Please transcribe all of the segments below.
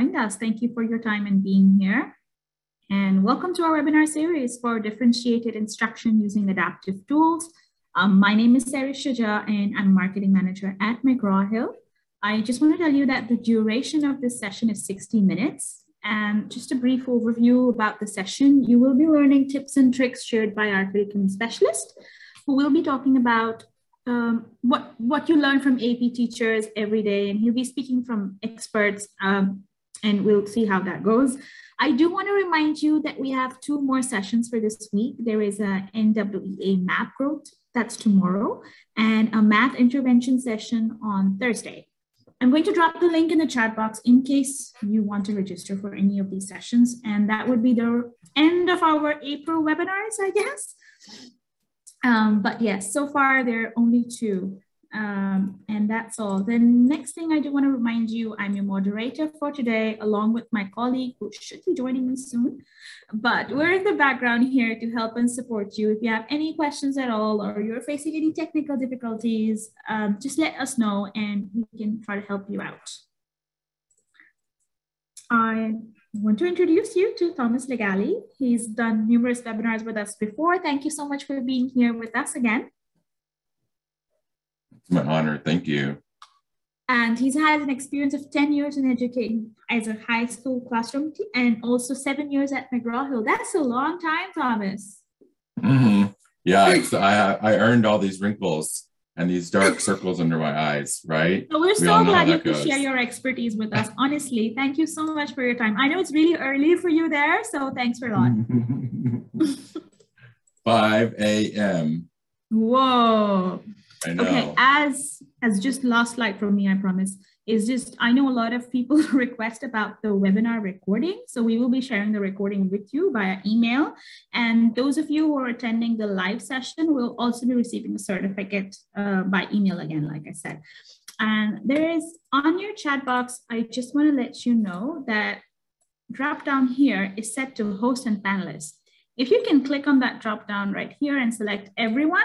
joined us. Thank you for your time and being here. And welcome to our webinar series for differentiated instruction using adaptive tools. Um, my name is Sarah Shuja and I'm marketing manager at McGraw-Hill. I just want to tell you that the duration of this session is 60 minutes. And just a brief overview about the session, you will be learning tips and tricks shared by our curriculum specialist, who will be talking about um, what, what you learn from AP teachers every day. And he'll be speaking from experts um, and we'll see how that goes. I do want to remind you that we have two more sessions for this week. There is a NWEA map growth, that's tomorrow, and a math intervention session on Thursday. I'm going to drop the link in the chat box in case you want to register for any of these sessions. And that would be the end of our April webinars, I guess. Um, but yes, so far there are only two. Um, and that's all. The next thing I do want to remind you, I'm your moderator for today, along with my colleague who should be joining me soon. But we're in the background here to help and support you. If you have any questions at all or you're facing any technical difficulties, um, just let us know and we can try to help you out. I want to introduce you to Thomas Legali. He's done numerous webinars with us before. Thank you so much for being here with us again. My honor. Thank you. And he's had an experience of 10 years in educating as a high school classroom and also seven years at McGraw-Hill. That's a long time, Thomas. Mm-hmm. Yeah, I, I earned all these wrinkles and these dark circles under my eyes, right? So we're we so glad you could share your expertise with us. Honestly, thank you so much for your time. I know it's really early for you there, so thanks for a lot. 5 a.m. Whoa. Okay, as as just last slide from me, I promise, is just I know a lot of people request about the webinar recording. So we will be sharing the recording with you via email. And those of you who are attending the live session will also be receiving a certificate uh, by email again, like I said. And there is on your chat box, I just want to let you know that drop down here is set to host and panelists. If you can click on that drop down right here and select everyone,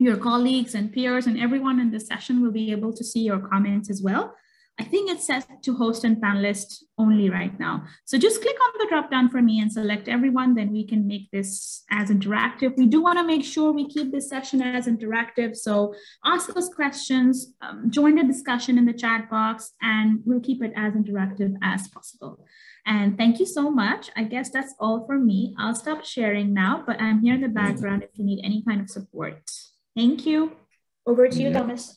your colleagues and peers and everyone in the session will be able to see your comments as well. I think it's set to host and panelist only right now. So just click on the drop down for me and select everyone, then we can make this as interactive. We do wanna make sure we keep this session as interactive. So ask us questions, um, join the discussion in the chat box, and we'll keep it as interactive as possible. And thank you so much. I guess that's all for me. I'll stop sharing now, but I'm here in the background if you need any kind of support. Thank you. Over to you, yeah. Thomas.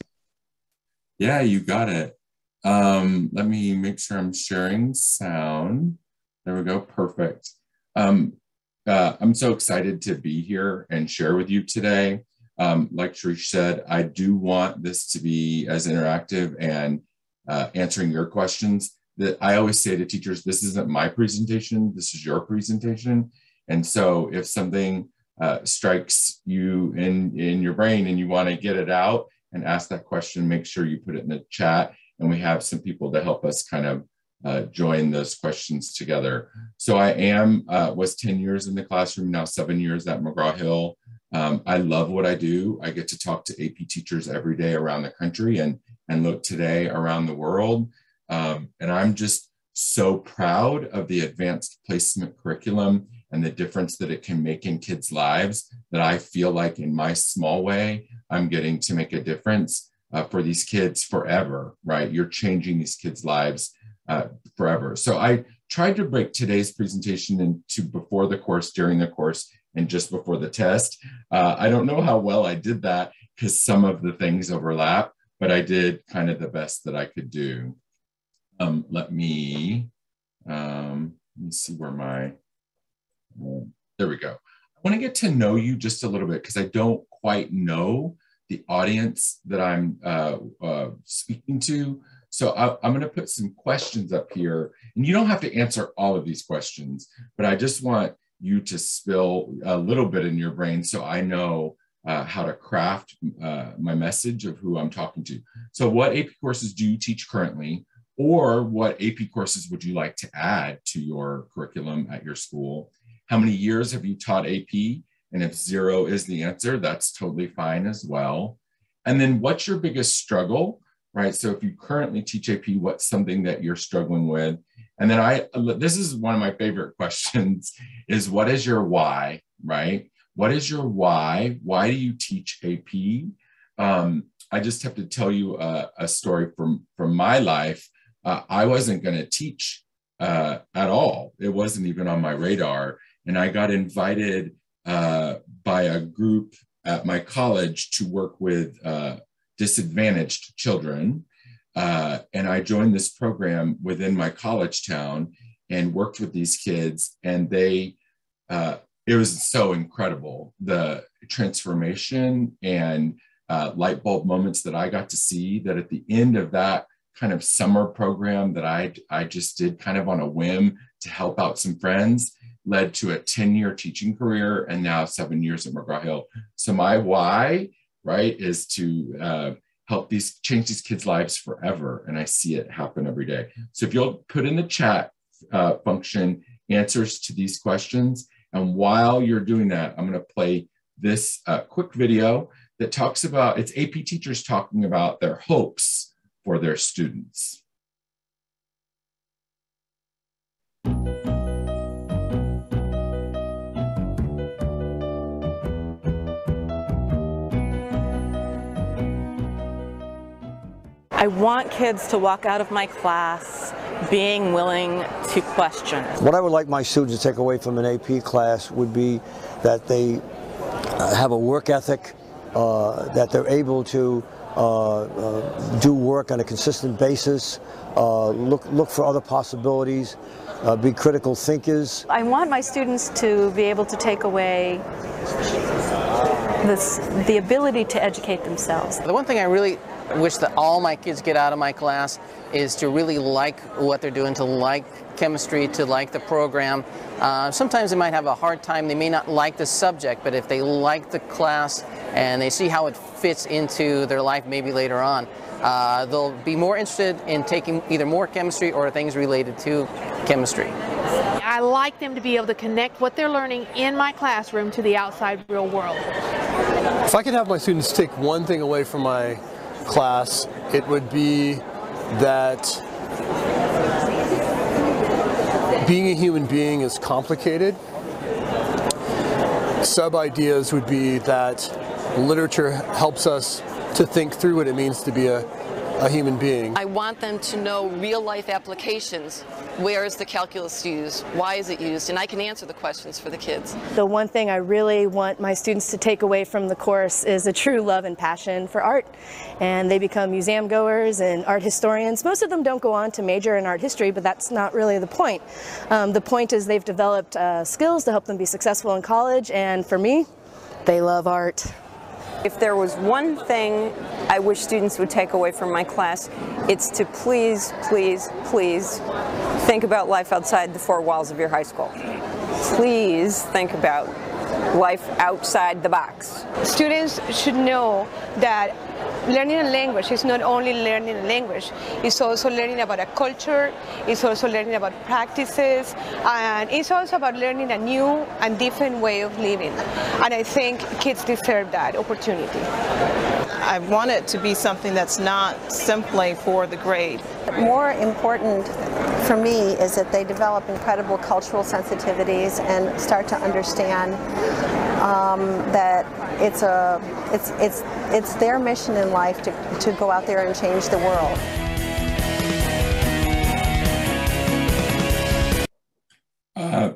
Yeah, you got it. Um, let me make sure I'm sharing sound. There we go. Perfect. Um, uh, I'm so excited to be here and share with you today. Um, like Sharish said, I do want this to be as interactive and uh, answering your questions. That I always say to teachers, this isn't my presentation, this is your presentation. And so if something uh, strikes you in, in your brain and you want to get it out and ask that question, make sure you put it in the chat. And we have some people to help us kind of uh, join those questions together. So I am, uh, was 10 years in the classroom, now seven years at McGraw-Hill. Um, I love what I do. I get to talk to AP teachers every day around the country and, and look today around the world. Um, and I'm just so proud of the advanced placement curriculum and the difference that it can make in kids' lives that I feel like in my small way, I'm getting to make a difference uh, for these kids forever, right? You're changing these kids' lives uh, forever. So I tried to break today's presentation into before the course, during the course, and just before the test. Uh, I don't know how well I did that because some of the things overlap, but I did kind of the best that I could do. Um, let me, um, let me see where my, there we go. I want to get to know you just a little bit because I don't quite know the audience that I'm uh, uh, speaking to. So I, am going to put some questions up here, and you don't have to answer all of these questions, but I just want you to spill a little bit in your brain so I know uh, how to craft uh, my message of who I'm talking to. So, what AP courses do you teach currently? Or what AP courses would you like to add to your curriculum at your school? How many years have you taught AP? And if zero is the answer, that's totally fine as well. And then what's your biggest struggle right? So if you currently teach AP, what's something that you're struggling with? And then I, this is one of my favorite questions is what is your why, right? What is your why? Why do you teach AP? Um, I just have to tell you a, a story from, from my life. Uh, I wasn't going to teach uh, at all. It wasn't even on my radar. And I got invited uh, by a group at my college to work with uh, disadvantaged children. Uh, and I joined this program within my college town and worked with these kids. And they, uh, it was so incredible the transformation and uh, light bulb moments that I got to see. That at the end of that kind of summer program that I, I just did kind of on a whim to help out some friends led to a 10 year teaching career and now seven years at McGraw Hill. So my why, right, is to uh, help these change these kids' lives forever. And I see it happen every day. So if you'll put in the chat uh, function answers to these questions. And while you're doing that, I'm going to play this uh, quick video that talks about it's AP teachers talking about their hopes for their students. I want kids to walk out of my class being willing to question. What I would like my students to take away from an AP class would be that they uh, have a work ethic, uh, that they're able to uh, uh do work on a consistent basis, uh, look, look for other possibilities, uh, be critical thinkers. I want my students to be able to take away this, the ability to educate themselves. The one thing I really wish that all my kids get out of my class is to really like what they're doing, to like chemistry, to like the program. Uh, sometimes they might have a hard time, they may not like the subject, but if they like the class and they see how it fits into their life maybe later on, uh, they'll be more interested in taking either more chemistry or things related to chemistry. I like them to be able to connect what they're learning in my classroom to the outside real world. If I could have my students take one thing away from my class, it would be that being a human being is complicated. Sub ideas would be that literature helps us to think through what it means to be a a human being. I want them to know real life applications. Where is the calculus used? Why is it used? And I can answer the questions for the kids. The one thing I really want my students to take away from the course is a true love and passion for art. And they become museum goers and art historians. Most of them don't go on to major in art history, but that's not really the point. Um, the point is they've developed uh, skills to help them be successful in college. And for me, they love art. If there was one thing I wish students would take away from my class, it's to please, please, please think about life outside the four walls of your high school. Please think about life outside the box. Students should know that learning a language is not only learning a language, it's also learning about a culture, it's also learning about practices, and it's also about learning a new and different way of living. And I think kids deserve that opportunity. I want it to be something that's not simply for the grade. More important for me is that they develop incredible cultural sensitivities and start to understand um, that it's a it's it's it's their mission in life to, to go out there and change the world. Uh,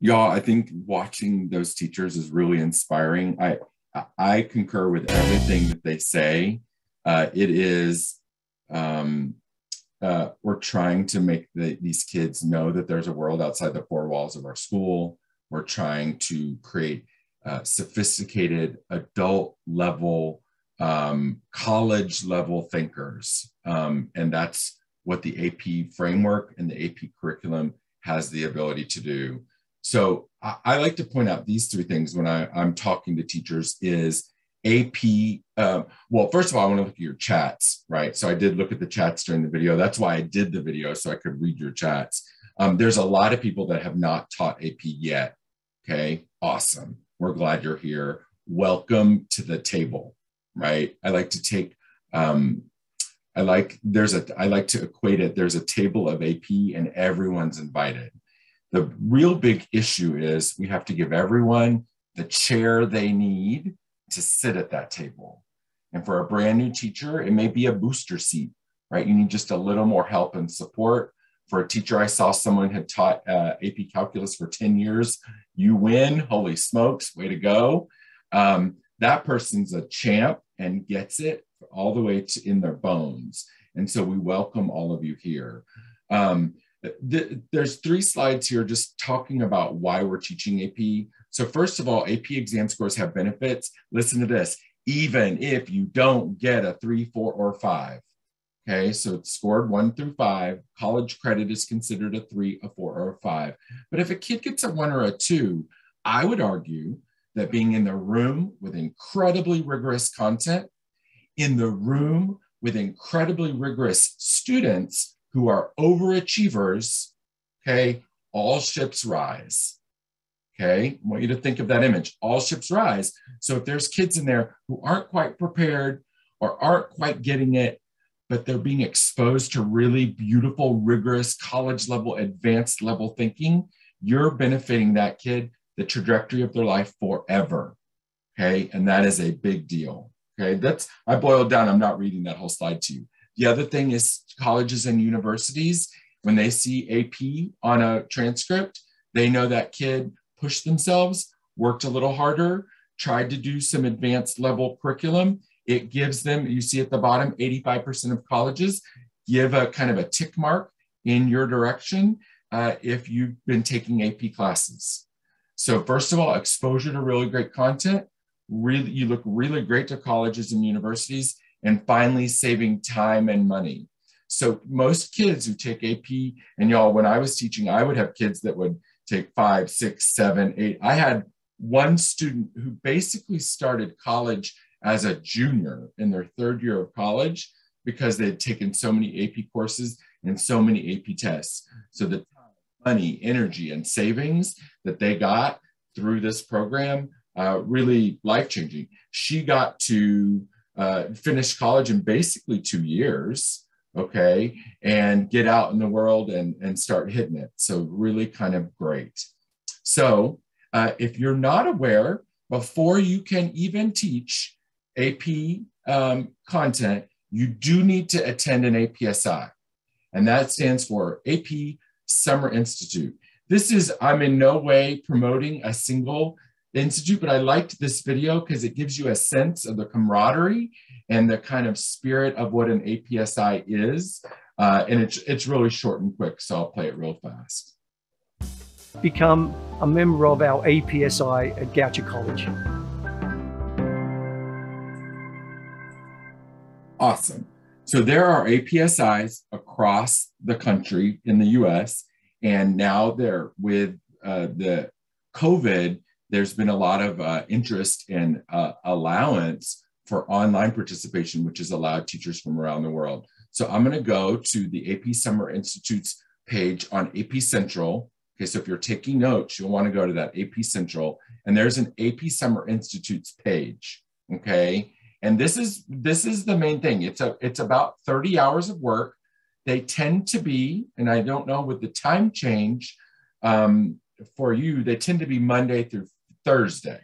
y'all, I think watching those teachers is really inspiring. I I concur with everything that they say. Uh, it is um, uh, we're trying to make the, these kids know that there's a world outside the four walls of our school. We're trying to create uh, sophisticated adult level, um, college level thinkers. Um, and that's what the AP framework and the AP curriculum has the ability to do. So I, I like to point out these three things when I, I'm talking to teachers is AP, uh, well, first of all, I want to look at your chats, right? So I did look at the chats during the video. That's why I did the video, so I could read your chats. Um, there's a lot of people that have not taught AP yet. Okay, awesome. We're glad you're here. Welcome to the table, right? I like to take um, I like there's a I like to equate it. There's a table of AP and everyone's invited. The real big issue is we have to give everyone the chair they need to sit at that table. And for a brand new teacher, it may be a booster seat, right? You need just a little more help and support. For a teacher, I saw someone had taught uh, AP Calculus for 10 years. You win, holy smokes, way to go. Um, that person's a champ and gets it all the way to in their bones. And so we welcome all of you here. Um, th there's three slides here just talking about why we're teaching AP. So first of all, AP exam scores have benefits. Listen to this, even if you don't get a three, four, or five. Okay, so it's scored one through five. College credit is considered a three, a four, or a five. But if a kid gets a one or a two, I would argue that being in the room with incredibly rigorous content, in the room with incredibly rigorous students who are overachievers, okay, all ships rise. Okay, I want you to think of that image. All ships rise. So if there's kids in there who aren't quite prepared or aren't quite getting it, but they're being exposed to really beautiful, rigorous college level, advanced level thinking, you're benefiting that kid, the trajectory of their life forever. Okay, and that is a big deal. Okay, that's, I boiled down, I'm not reading that whole slide to you. The other thing is colleges and universities, when they see AP on a transcript, they know that kid pushed themselves, worked a little harder, tried to do some advanced level curriculum. It gives them, you see at the bottom, 85% of colleges give a kind of a tick mark in your direction uh, if you've been taking AP classes. So first of all, exposure to really great content. Really, you look really great to colleges and universities. And finally, saving time and money. So most kids who take AP, and y'all, when I was teaching, I would have kids that would take five, six, seven, eight. I had one student who basically started college as a junior in their third year of college because they had taken so many AP courses and so many AP tests. So the money, energy, and savings that they got through this program uh, really life changing. She got to uh, finish college in basically two years okay, and get out in the world and, and start hitting it. So really kind of great. So uh, if you're not aware, before you can even teach AP um, content, you do need to attend an APSI. And that stands for AP Summer Institute. This is, I'm in no way promoting a single institute, but I liked this video because it gives you a sense of the camaraderie and the kind of spirit of what an APSI is. Uh, and it's, it's really short and quick, so I'll play it real fast. Become a member of our APSI at Goucher College. Awesome. So there are APSIs across the country in the US, and now they're with uh, the COVID, there's been a lot of uh, interest in uh, allowance for online participation, which has allowed teachers from around the world. So I'm going to go to the AP Summer Institute's page on AP Central. Okay, so if you're taking notes, you'll want to go to that AP Central, and there's an AP Summer Institute's page. Okay, and this is this is the main thing. It's a it's about 30 hours of work. They tend to be, and I don't know with the time change um, for you, they tend to be Monday through Thursday,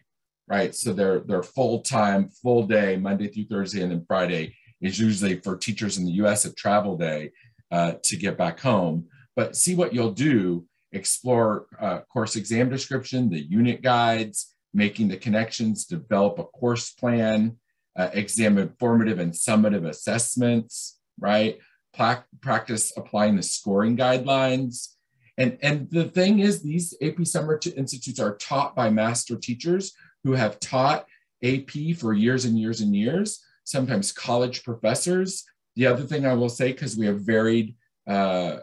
right? So they're they're full time, full day, Monday through Thursday, and then Friday is usually for teachers in the U.S. a travel day uh, to get back home. But see what you'll do: explore uh, course exam description, the unit guides, making the connections, develop a course plan, uh, examine formative and summative assessments, right? Pla practice applying the scoring guidelines and, and the thing is, these AP Summer Institutes are taught by master teachers who have taught AP for years and years and years, sometimes college professors. The other thing I will say, because we have varied uh,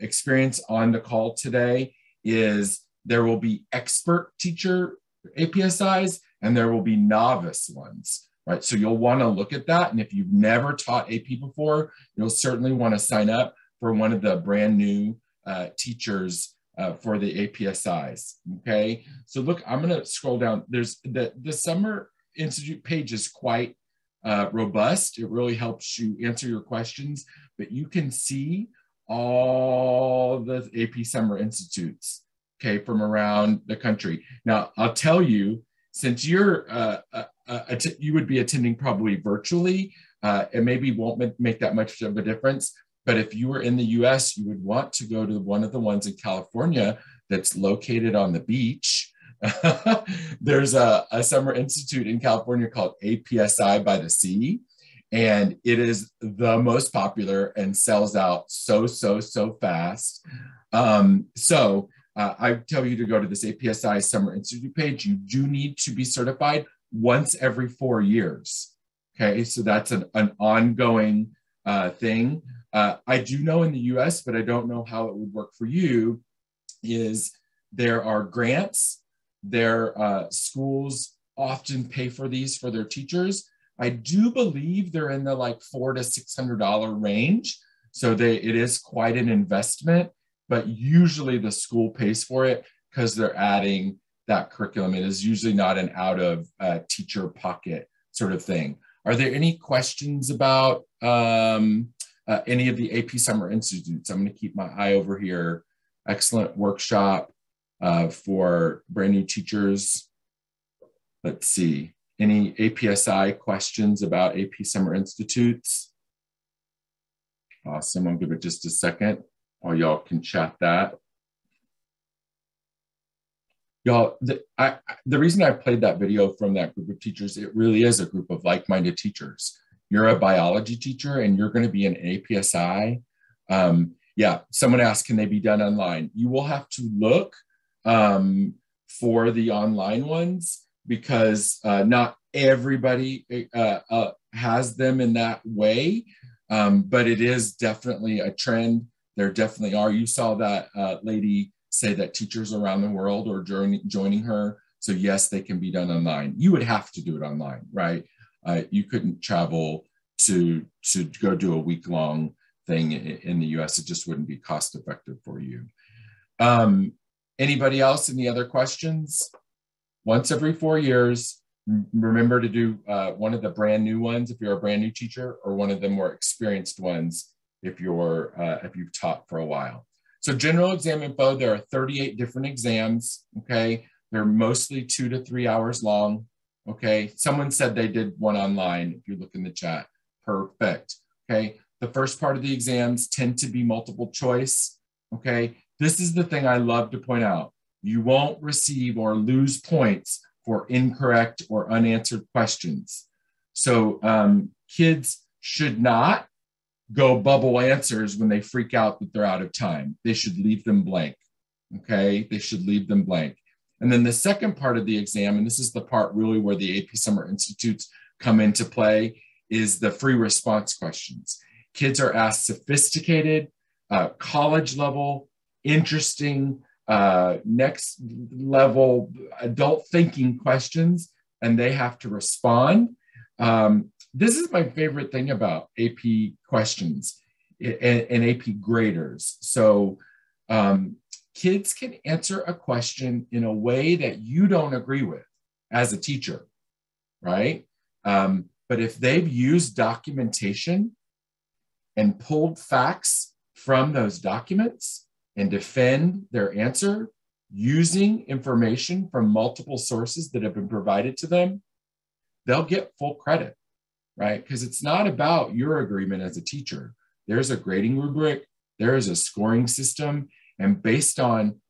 experience on the call today, is there will be expert teacher APSIs and there will be novice ones, right? So you'll want to look at that. And if you've never taught AP before, you'll certainly want to sign up for one of the brand new uh, teachers uh, for the APSIs. Okay, so look, I'm going to scroll down. There's the the Summer Institute page is quite uh, robust. It really helps you answer your questions, but you can see all the AP Summer Institutes, okay, from around the country. Now, I'll tell you, since you're, uh, uh, uh you would be attending probably virtually, uh, it maybe won't make that much of a difference. But if you were in the US, you would want to go to one of the ones in California that's located on the beach. There's a, a summer institute in California called APSI by the Sea, and it is the most popular and sells out so, so, so fast. Um, so uh, I tell you to go to this APSI Summer Institute page. You do need to be certified once every four years. Okay, so that's an, an ongoing uh, thing. Uh, I do know in the US, but I don't know how it would work for you, is there are grants, their uh, schools often pay for these for their teachers. I do believe they're in the like four to six hundred dollar range, so they it is quite an investment. But usually the school pays for it because they're adding that curriculum. It is usually not an out of uh, teacher pocket sort of thing. Are there any questions about um, uh, any of the AP Summer Institutes? I'm going to keep my eye over here. Excellent workshop uh, for brand new teachers. Let's see, any APSI questions about AP Summer Institutes? Awesome, I'll give it just a second while y'all can chat that. Y'all, the, I, the reason I played that video from that group of teachers, it really is a group of like-minded teachers. You're a biology teacher and you're gonna be an APSI. Um, yeah, someone asked, can they be done online? You will have to look um, for the online ones because uh, not everybody uh, uh, has them in that way, um, but it is definitely a trend. There definitely are. You saw that uh, lady say that teachers around the world are joining, joining her. So yes, they can be done online. You would have to do it online, right? Uh, you couldn't travel to to go do a week long thing in the US. It just wouldn't be cost effective for you. Um, Anybody else? Any other questions? Once every four years, remember to do uh, one of the brand new ones if you're a brand new teacher, or one of the more experienced ones if you're uh, if you've taught for a while. So general exam info, there are 38 different exams. Okay, they're mostly two to three hours long. Okay, someone said they did one online. If you look in the chat, perfect. Okay, the first part of the exams tend to be multiple choice. Okay, this is the thing I love to point out. You won't receive or lose points for incorrect or unanswered questions. So um, kids should not go bubble answers when they freak out that they're out of time. They should leave them blank. Okay, they should leave them blank. And then the second part of the exam, and this is the part really where the AP Summer Institutes come into play, is the free response questions. Kids are asked sophisticated, uh, college level, interesting, uh, next level adult thinking questions, and they have to respond. Um, this is my favorite thing about AP questions and, and AP graders. So um, kids can answer a question in a way that you don't agree with as a teacher, right? Um, but if they've used documentation and pulled facts from those documents, and defend their answer using information from multiple sources that have been provided to them, they'll get full credit, right? Because it's not about your agreement as a teacher. There's a grading rubric, there is a scoring system, and based on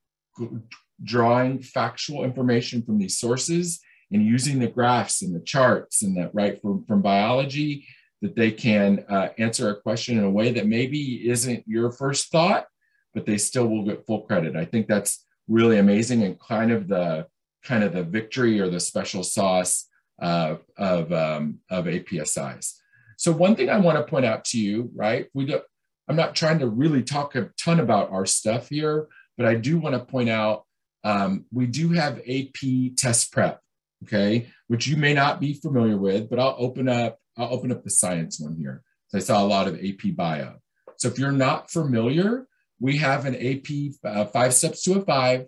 drawing factual information from these sources and using the graphs and the charts and that right from, from biology that they can uh, answer a question in a way that maybe isn't your first thought but they still will get full credit. I think that's really amazing and kind of the kind of the victory or the special sauce uh, of um, of APSIs. So one thing I want to point out to you, right? We do, I'm not trying to really talk a ton about our stuff here, but I do want to point out um, we do have AP test prep, okay, which you may not be familiar with, but I'll open up I'll open up the science one here. So I saw a lot of AP bio. So if you're not familiar, we have an AP uh, five steps to a five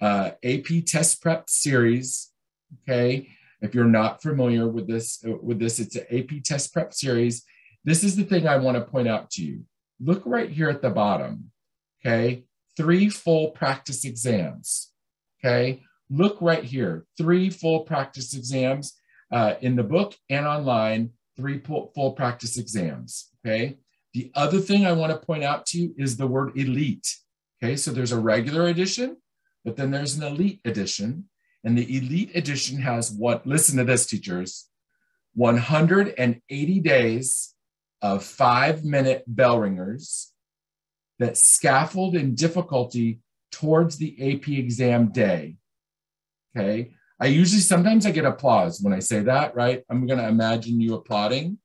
uh, AP test prep series. Okay. If you're not familiar with this, uh, with this, it's an AP test prep series. This is the thing I want to point out to you. Look right here at the bottom, okay? Three full practice exams, okay? Look right here, three full practice exams uh, in the book and online, three full practice exams, okay? The other thing I want to point out to you is the word elite, okay? So there's a regular edition, but then there's an elite edition. And the elite edition has what, listen to this, teachers, 180 days of five minute bell ringers that scaffold in difficulty towards the AP exam day. Okay. I usually, sometimes I get applause when I say that, right? I'm going to imagine you applauding.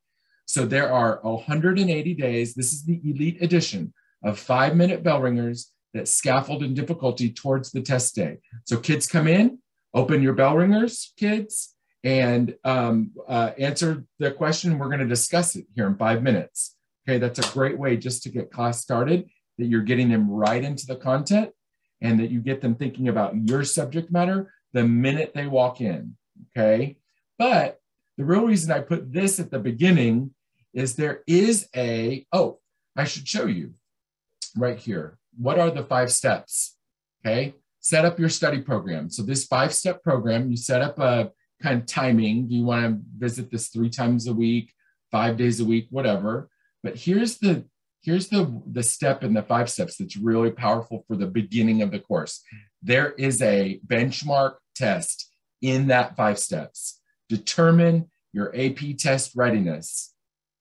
So there are 180 days. This is the elite edition of five minute bell ringers that scaffold in difficulty towards the test day. So kids come in, open your bell ringers, kids, and um, uh, answer the question. We're going to discuss it here in five minutes. Okay, that's a great way just to get class started, that you're getting them right into the content and that you get them thinking about your subject matter the minute they walk in. Okay, but the real reason I put this at the beginning is there is a, oh, I should show you right here. What are the five steps? Okay, set up your study program. So this five step program, you set up a kind of timing. Do you want to visit this three times a week, five days a week, whatever? But here's the here's the the step in the five steps that's really powerful for the beginning of the course. There is a benchmark test in that five steps. Determine your AP test readiness.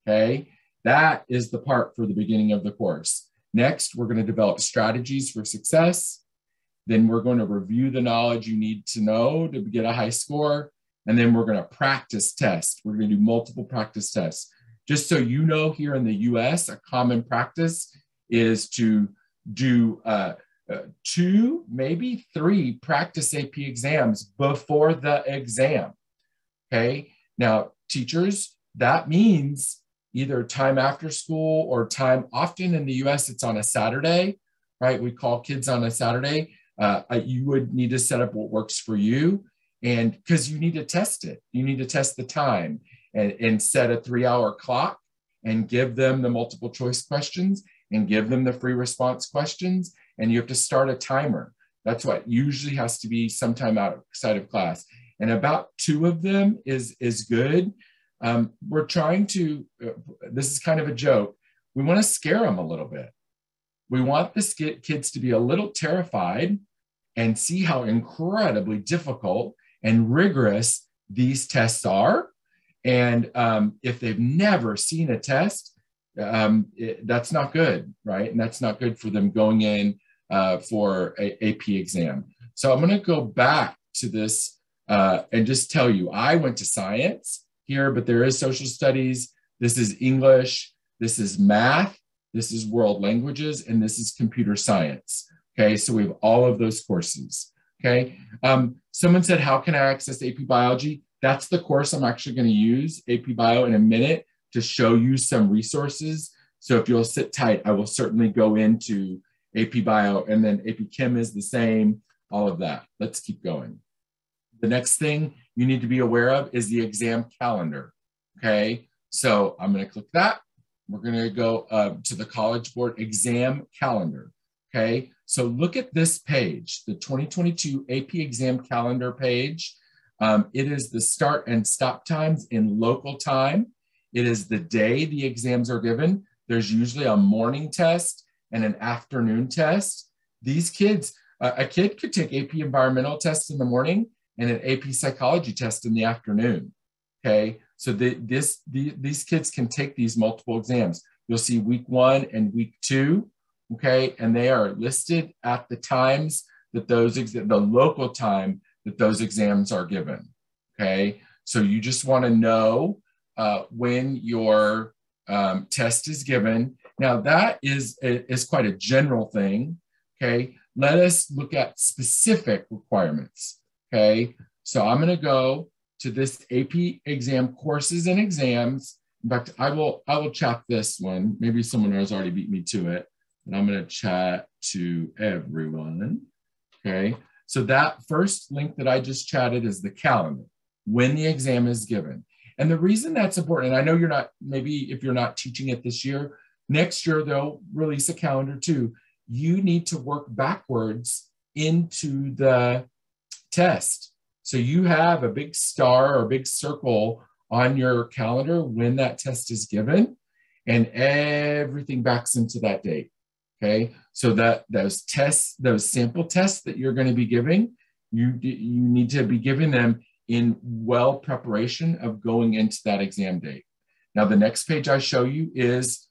Okay, that is the part for the beginning of the course. Next, we're going to develop strategies for success. Then we're going to review the knowledge you need to know to get a high score. And then we're going to practice test. We're going to do multiple practice tests. Just so you know, here in the US, a common practice is to do uh, uh, two, maybe three practice AP exams before the exam. Okay. Now, teachers, that means either time after school or time, often in the US, it's on a Saturday, right? We call kids on a Saturday. Uh, you would need to set up what works for you. And because you need to test it, you need to test the time and, and set a three hour clock and give them the multiple choice questions and give them the free response questions. And you have to start a timer. That's what usually has to be sometime outside of class. And about two of them is, is good. Um, we're trying to, uh, this is kind of a joke. We want to scare them a little bit. We want the kids to be a little terrified and see how incredibly difficult and rigorous these tests are. And um, if they've never seen a test, um, it, that's not good, right? And that's not good for them going in uh, for a AP exam. So I'm going to go back to this uh, and just tell you I went to science here, but there is social studies. This is English. This is math. This is world languages. And this is computer science. Okay, so we have all of those courses. Okay, um, someone said, How can I access AP Biology? That's the course I'm actually going to use, AP Bio, in a minute to show you some resources. So if you'll sit tight, I will certainly go into AP Bio and then AP Chem is the same, all of that. Let's keep going. The next thing you need to be aware of is the exam calendar. Okay, so I'm going to click that. We're going to go uh, to the College Board exam calendar. Okay, so look at this page, the 2022 AP exam calendar page. Um, it is the start and stop times in local time. It is the day the exams are given. There's usually a morning test and an afternoon test. These kids, uh, a kid could take AP environmental test in the morning and an AP psychology test in the afternoon. Okay, so the, this the, these kids can take these multiple exams. You'll see week one and week two okay? And they are listed at the times that those, the local time that those exams are given, okay? So you just wanna know uh, when your um, test is given. Now that is, is quite a general thing, okay? Let us look at specific requirements, okay? So I'm gonna go to this AP exam courses and exams. In fact, I will I will chat this one. Maybe someone has already beat me to it and I'm going to chat to everyone. Okay. So that first link that I just chatted is the calendar. when the exam is given. And the reason that's important, and I know you're not, maybe if you're not teaching it this year, next year they'll release a calendar too. You need to work backwards into the test. So you have a big star or a big circle on your calendar when that test is given, and everything backs into that date. Okay, so that those tests, those sample tests that you're going to be giving, you you need to be giving them in well preparation of going into that exam date. Now, the next page I show you is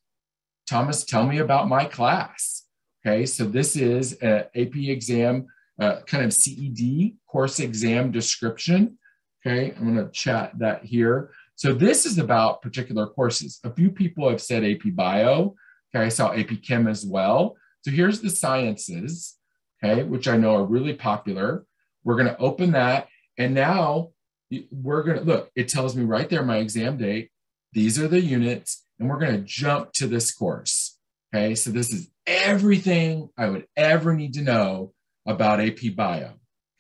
Thomas, tell me about my class. Okay, so this is an AP exam, uh, kind of CED course exam description. Okay, I'm going to chat that here. So this is about particular courses. A few people have said AP Bio. Okay, I saw AP Chem as well. So here's the sciences, okay, which I know are really popular. We're going to open that. And now we're going to look, it tells me right there my exam date. These are the units, and we're going to jump to this course. Okay, so this is everything I would ever need to know about AP Bio.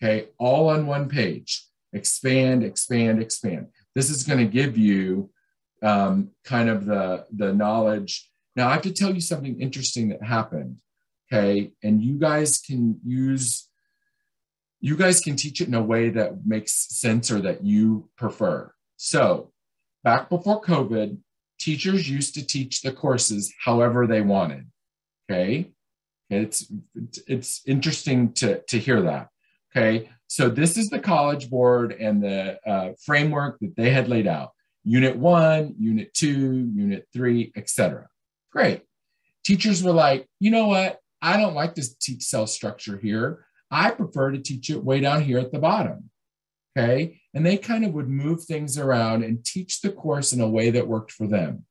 Okay, all on one page. Expand, expand, expand. This is going to give you um, kind of the, the knowledge. Now, I have to tell you something interesting that happened. Okay, and you guys can use you guys can teach it in a way that makes sense or that you prefer. So, back before COVID, teachers used to teach the courses however they wanted. Okay. It's, it's interesting to, to hear that. Okay. So, this is the College Board and the uh, framework that they had laid out Unit one, Unit two, Unit three, etc. Great. Teachers were like, you know what? I don't like to teach cell structure here. I prefer to teach it way down here at the bottom. Okay. And they kind of would move things around and teach the course in a way that worked for them.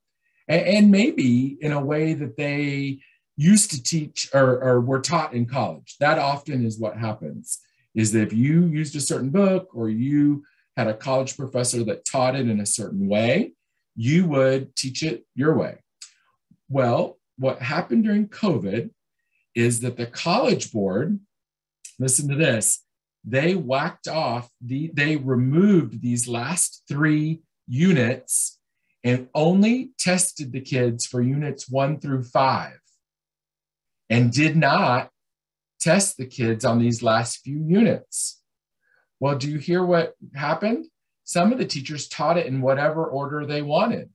And, and maybe in a way that they used to teach or, or were taught in college. That often is what happens is that if you used a certain book or you had a college professor that taught it in a certain way, you would teach it your way. Well, what happened during COVID is that the College Board listen to this, they whacked off, the, they removed these last three units and only tested the kids for units one through five and did not test the kids on these last few units. Well, do you hear what happened? Some of the teachers taught it in whatever order they wanted.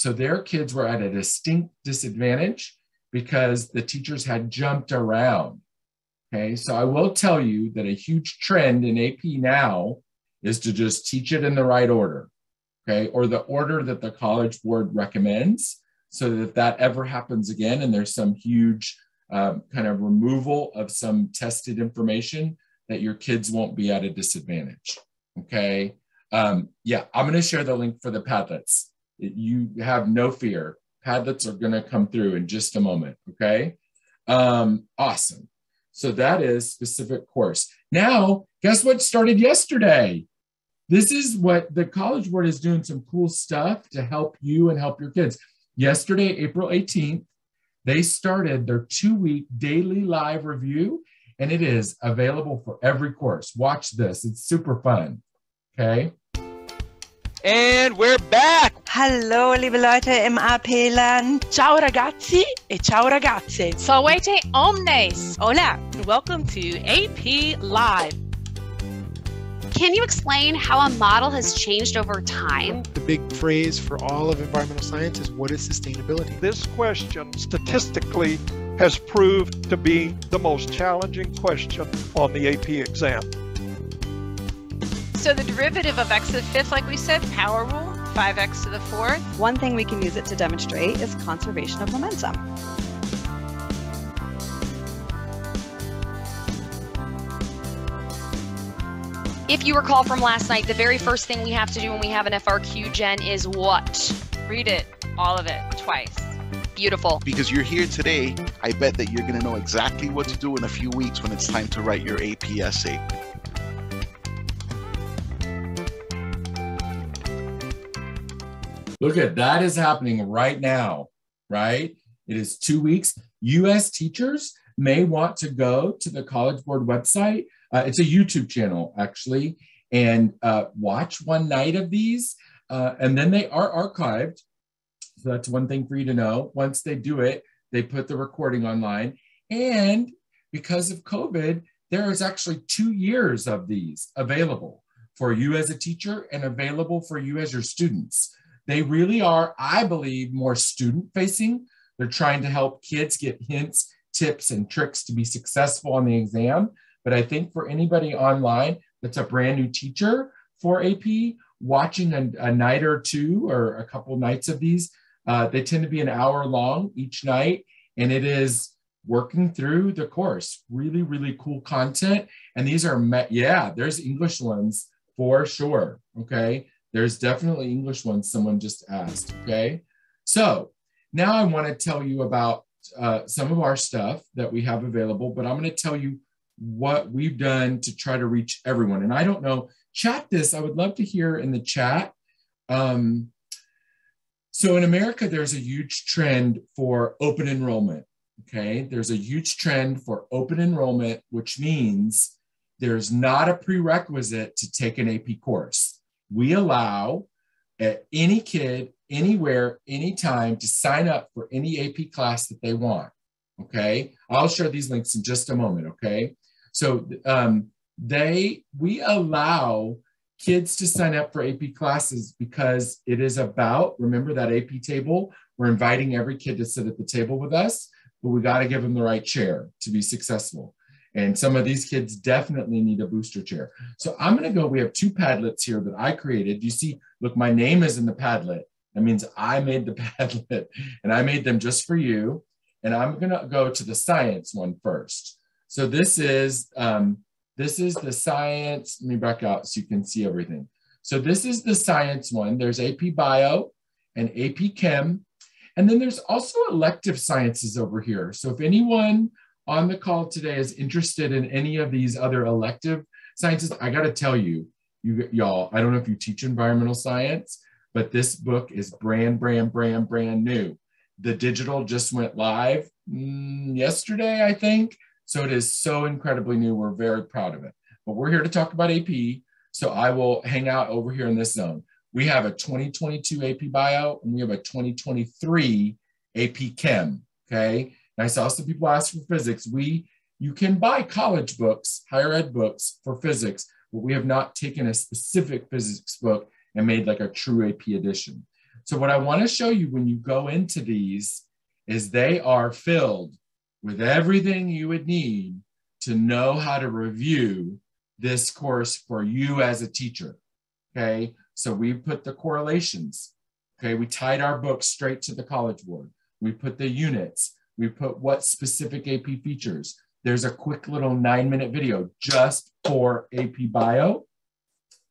So their kids were at a distinct disadvantage because the teachers had jumped around. Okay, so I will tell you that a huge trend in AP now is to just teach it in the right order, okay, or the order that the College Board recommends, so that if that ever happens again and there's some huge um, kind of removal of some tested information, that your kids won't be at a disadvantage, okay? Um, yeah, I'm going to share the link for the Padlets. You have no fear. Padlets are going to come through in just a moment, okay? Um, awesome. So that is specific course. Now, guess what started yesterday? This is what the College Board is doing some cool stuff to help you and help your kids. Yesterday, April 18th, they started their two week daily live review, and it is available for every course. Watch this, it's super fun. Okay. And we're back! Hallo liebe Leute im AP-Land. Ciao ragazzi e ciao ragazze. Salvete omnes. Hola, and welcome to AP Live. Can you explain how a model has changed over time? The big phrase for all of environmental science is what is sustainability? This question statistically has proved to be the most challenging question on the AP exam. So the derivative of x to the fifth, like we said, power rule, 5x to the fourth. One thing we can use it to demonstrate is conservation of momentum. If you recall from last night, the very first thing we have to do when we have an FRQ gen is what? Read it, all of it, twice. Beautiful. Because you're here today, I bet that you're going to know exactly what to do in a few weeks when it's time to write your AP essay. Look at that is happening right now, right? It is two weeks. US teachers may want to go to the College Board website. Uh, it's a YouTube channel, actually, and uh, watch one night of these. Uh, and then they are archived. So that's one thing for you to know. Once they do it, they put the recording online. And because of COVID, there is actually two years of these available for you as a teacher and available for you as your students. They really are, I believe, more student facing. They're trying to help kids get hints, tips, and tricks to be successful on the exam. But I think for anybody online that's a brand new teacher for AP, watching a, a night or two or a couple nights of these, uh, they tend to be an hour long each night. And it is working through the course. Really, really cool content. And these are, met, yeah, there's English ones for sure. Okay. There's definitely English ones someone just asked. Okay. So now I want to tell you about uh, some of our stuff that we have available, but I'm going to tell you what we've done to try to reach everyone. And I don't know, chat this. I would love to hear in the chat. Um, so in America, there's a huge trend for open enrollment. Okay, there's a huge trend for open enrollment, which means there's not a prerequisite to take an AP course. We allow any kid, anywhere, anytime to sign up for any AP class that they want. Okay, I'll share these links in just a moment. Okay, so um, they we allow kids to sign up for AP classes because it is about remember that AP table. We're inviting every kid to sit at the table with us but we got to give them the right chair to be successful. And some of these kids definitely need a booster chair. So I'm going to go. We have two Padlets here that I created. You see, look, my name is in the Padlet. That means I made the Padlet and I made them just for you. And I'm going to go to the science one first. So this is, um, this is the science. Let me back out so you can see everything. So this is the science one. There's AP Bio and AP Chem and then there's also elective sciences over here. So if anyone on the call today is interested in any of these other elective sciences, I got to tell you, you y'all, I don't know if you teach environmental science, but this book is brand, brand, brand, brand new. The digital just went live mm, yesterday, I think. So it is so incredibly new. We're very proud of it. But we're here to talk about AP. So I will hang out over here in this zone we have a 2022 AP Bio and we have a 2023 AP Chem. Okay. And I saw some people ask for physics. We you can buy college books, higher ed books for physics, but we have not taken a specific physics book and made like a true AP edition. So what I want to show you when you go into these is they are filled with everything you would need to know how to review this course for you as a teacher. Okay. So we put the correlations. Okay, we tied our books straight to the College Board. We put the units. We put what specific AP features. There's a quick little nine minute video just for AP Bio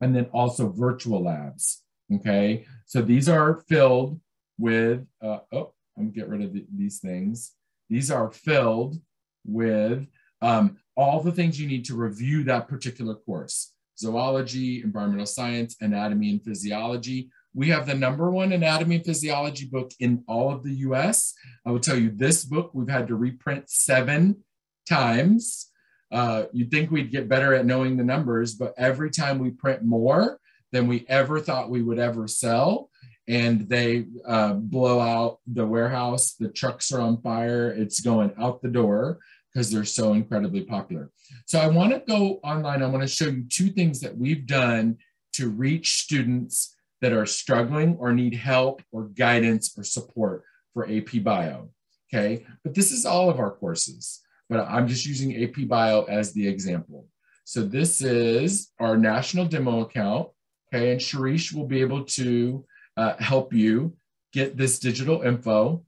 and then also virtual labs. Okay, so these are filled with, uh, oh, I'm gonna get rid of the, these things. These are filled with um, all the things you need to review that particular course zoology, environmental science, anatomy, and physiology. We have the number one anatomy and physiology book in all of the US. I will tell you this book we've had to reprint seven times. Uh, you'd think we'd get better at knowing the numbers, but every time we print more than we ever thought we would ever sell, and they uh, blow out the warehouse, the trucks are on fire, it's going out the door because they're so incredibly popular. So I want to go online. I want to show you two things that we've done to reach students that are struggling or need help or guidance or support for AP Bio. Okay, but this is all of our courses, but I'm just using AP Bio as the example. So this is our national demo account. Okay, and Sharish will be able to uh, help you get this digital info.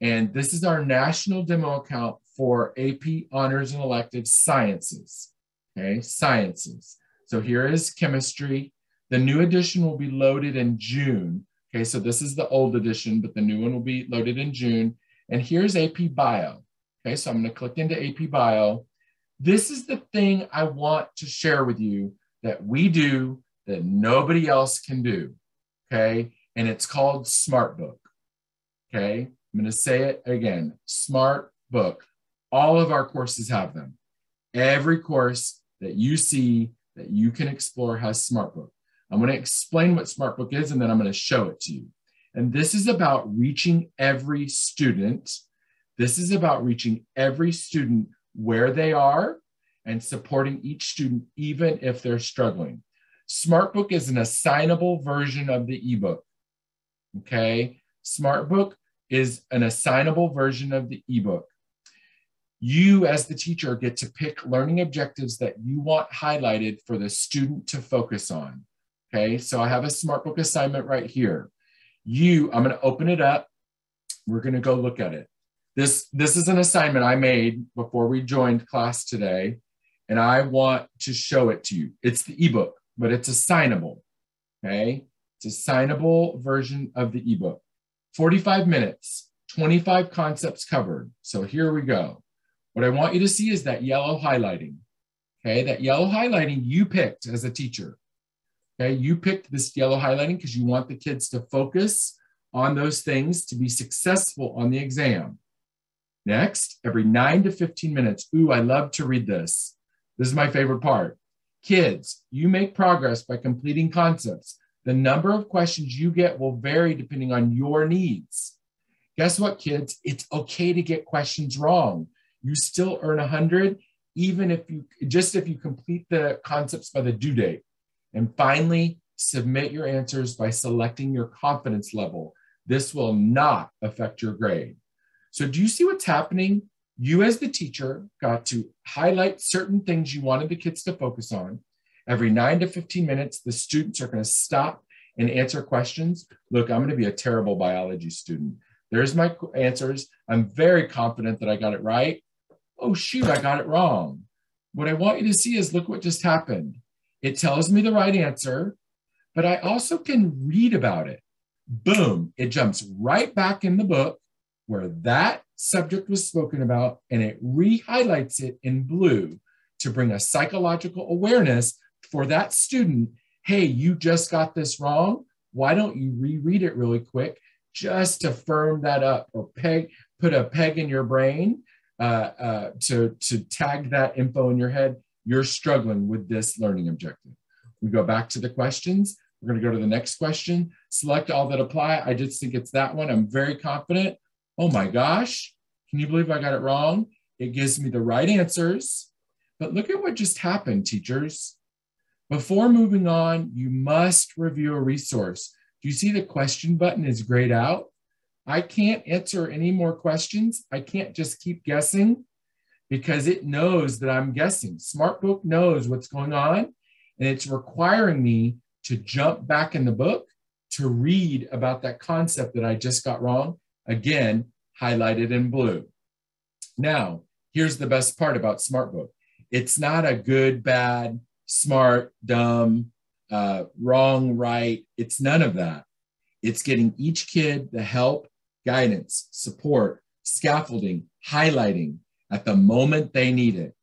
And this is our national demo account for AP Honors and Elective Sciences. Okay, sciences. So here is chemistry. The new edition will be loaded in June. Okay, so this is the old edition, but the new one will be loaded in June. And here's AP Bio. Okay, so I'm going to click into AP Bio. This is the thing I want to share with you that we do that nobody else can do. Okay, and it's called SmartBook. Okay, I'm going to say it again SmartBook. All of our courses have them. Every course that you see that you can explore has SmartBook. I'm going to explain what SmartBook is and then I'm going to show it to you. And this is about reaching every student. This is about reaching every student where they are and supporting each student, even if they're struggling. SmartBook is an assignable version of the ebook. Okay. SmartBook is an assignable version of the ebook. You, as the teacher, get to pick learning objectives that you want highlighted for the student to focus on. Okay, so I have a SmartBook assignment right here. You, I'm going to open it up. We're going to go look at it. This, this is an assignment I made before we joined class today, and I want to show it to you. It's the ebook, but it's assignable. Okay, it's a signable version of the ebook. 45 minutes, 25 concepts covered. So here we go. What I want you to see is that yellow highlighting. Okay, that yellow highlighting you picked as a teacher. Okay, you picked this yellow highlighting because you want the kids to focus on those things to be successful on the exam. Next, every nine to 15 minutes. Ooh, I love to read this. This is my favorite part. Kids, you make progress by completing concepts. The number of questions you get will vary depending on your needs. Guess what, kids? It's okay to get questions wrong. You still earn 100, even if you just if you complete the concepts by the due date. And finally, submit your answers by selecting your confidence level. This will not affect your grade. So, do you see what's happening? You, as the teacher, got to highlight certain things you wanted the kids to focus on. Every nine to 15 minutes, the students are going to stop and answer questions. Look, I'm going to be a terrible biology student. There's my answers. I'm very confident that I got it right. Oh, shoot, I got it wrong. What I want you to see is look what just happened. It tells me the right answer, but I also can read about it. Boom, it jumps right back in the book where that subject was spoken about and it re highlights it in blue to bring a psychological awareness for that student. Hey, you just got this wrong. Why don't you reread it really quick just to firm that up or peg, put a peg in your brain uh, uh, to, to tag that info in your head you're struggling with this learning objective. We go back to the questions. We're going to go to the next question. Select all that apply. I just think it's that one. I'm very confident. Oh my gosh. Can you believe I got it wrong? It gives me the right answers. But look at what just happened, teachers. Before moving on, you must review a resource. Do you see the question button is grayed out? I can't answer any more questions. I can't just keep guessing because it knows that I'm guessing. SmartBook knows what's going on, and it's requiring me to jump back in the book to read about that concept that I just got wrong, again, highlighted in blue. Now, here's the best part about SmartBook it's not a good, bad, smart, dumb, uh, wrong, right. It's none of that. It's getting each kid the help, guidance, support, scaffolding, highlighting, at the moment they need it.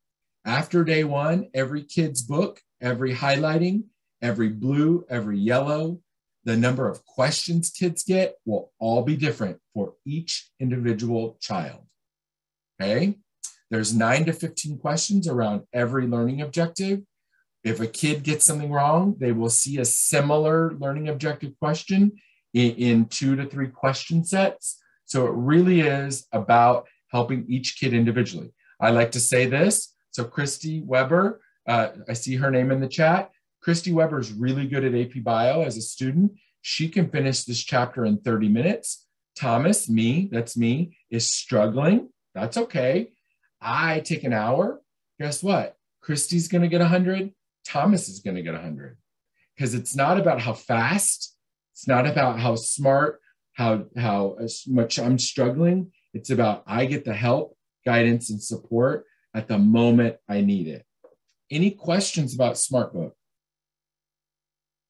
After day one, every kid's book, every highlighting, every blue, every yellow, the number of questions kids get will all be different for each individual child. Okay? There's nine to 15 questions around every learning objective. If a kid gets something wrong, they will see a similar learning objective question in, in two to three question sets. So it really is about helping each kid individually. I like to say this. So Christy Weber, uh, I see her name in the chat. Christy Weber is really good at AP Bio as a student. She can finish this chapter in 30 minutes. Thomas, me, that's me, is struggling. That's okay. I take an hour. Guess what? Christy's going to get 100. Thomas is going to get 100 because it's not about how fast, it's not about how smart, how, how much I'm struggling. It's about I get the help, guidance, and support at the moment I need it. Any questions about SmartBook?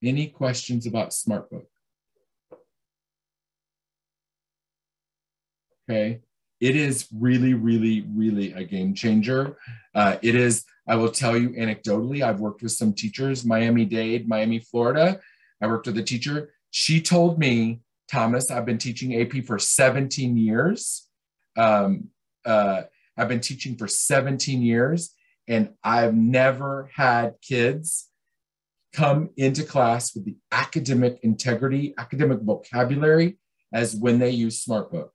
Any questions about SmartBook? Okay. It is really, really, really a game changer. Uh, it is, I will tell you anecdotally, I've worked with some teachers, Miami Dade, Miami, Florida. I worked with a teacher. She told me, Thomas, I've been teaching AP for 17 years um, uh, I've been teaching for 17 years, and I've never had kids come into class with the academic integrity, academic vocabulary as when they use SmartBook.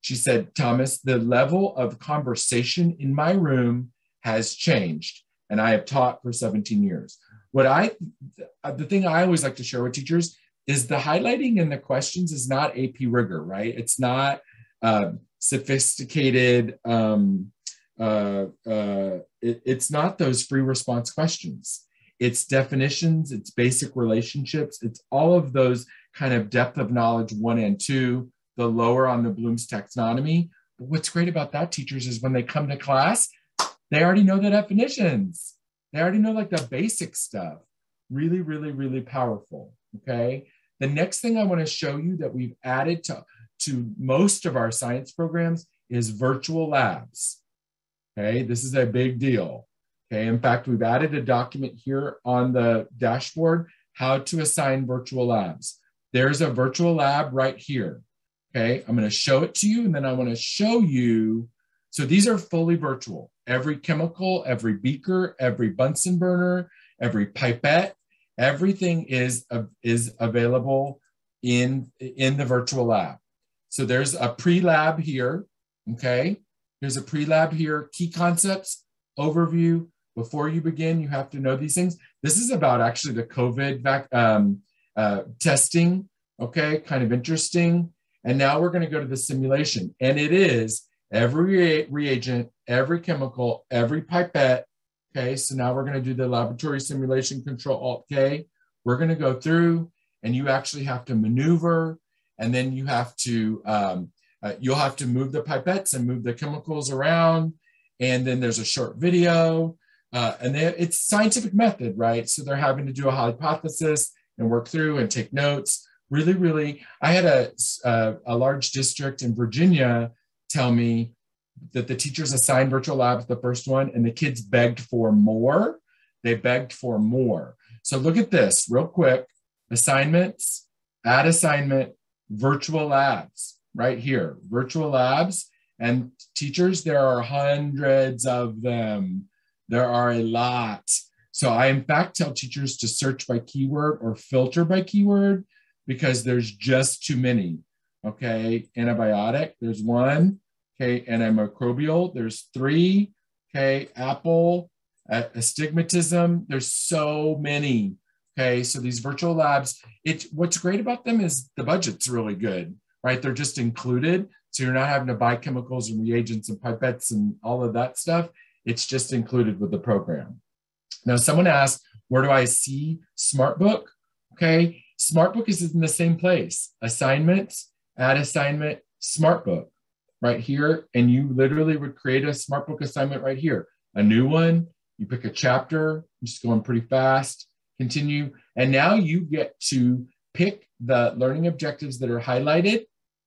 She said, Thomas, the level of conversation in my room has changed, and I have taught for 17 years. What I, the thing I always like to share with teachers is the highlighting and the questions is not AP rigor, right? It's not uh, sophisticated, um, uh, uh, it, it's not those free response questions. It's definitions, it's basic relationships, it's all of those kind of depth of knowledge one and two, the lower on the Bloom's taxonomy. But what's great about that, teachers, is when they come to class, they already know the definitions. They already know like the basic stuff. Really, really, really powerful. Okay. The next thing I want to show you that we've added to, to most of our science programs is virtual labs. Okay, this is a big deal. Okay, in fact, we've added a document here on the dashboard, how to assign virtual labs. There's a virtual lab right here. Okay, I'm gonna show it to you and then I wanna show you, so these are fully virtual. Every chemical, every beaker, every Bunsen burner, every pipette, everything is, uh, is available in, in the virtual lab. So there's a pre-lab here, okay? Here's a pre-lab here, key concepts, overview. Before you begin, you have to know these things. This is about actually the COVID vac um, uh, testing, okay? Kind of interesting. And now we're gonna go to the simulation. And it is every reagent, every chemical, every pipette, okay? So now we're gonna do the laboratory simulation control Alt-K. We're gonna go through and you actually have to maneuver and then you have to um, uh, you'll have to move the pipettes and move the chemicals around. And then there's a short video. Uh, and they, it's scientific method, right? So they're having to do a hypothesis and work through and take notes. Really, really, I had a, a, a large district in Virginia tell me that the teachers assigned virtual labs the first one and the kids begged for more. They begged for more. So look at this real quick. Assignments, add assignment, virtual labs right here, virtual labs. And teachers, there are hundreds of them. There are a lot. So I, in fact, tell teachers to search by keyword or filter by keyword because there's just too many. Okay, antibiotic, there's one. Okay, antimicrobial, there's three. Okay, apple, astigmatism, there's so many. Okay, so these virtual labs, it what's great about them is the budget's really good right? They're just included. So you're not having to buy chemicals and reagents and pipettes and all of that stuff. It's just included with the program. Now, someone asked, where do I see SmartBook? Okay, SmartBook is in the same place. Assignments, add assignment, SmartBook right here. And you literally would create a SmartBook assignment right here. A new one, you pick a chapter, I'm just going pretty fast, continue. And now you get to pick the learning objectives that are highlighted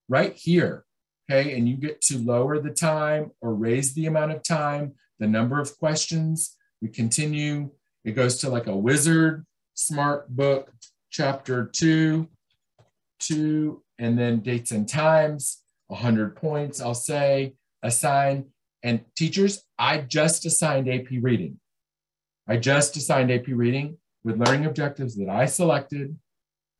right here. Okay, and you get to lower the time or raise the amount of time, the number of questions. We continue. It goes to like a wizard, smart book, chapter two, two, and then dates and times, 100 points, I'll say, assign. And teachers, I just assigned AP reading. I just assigned AP reading with learning objectives that I selected.